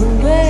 the way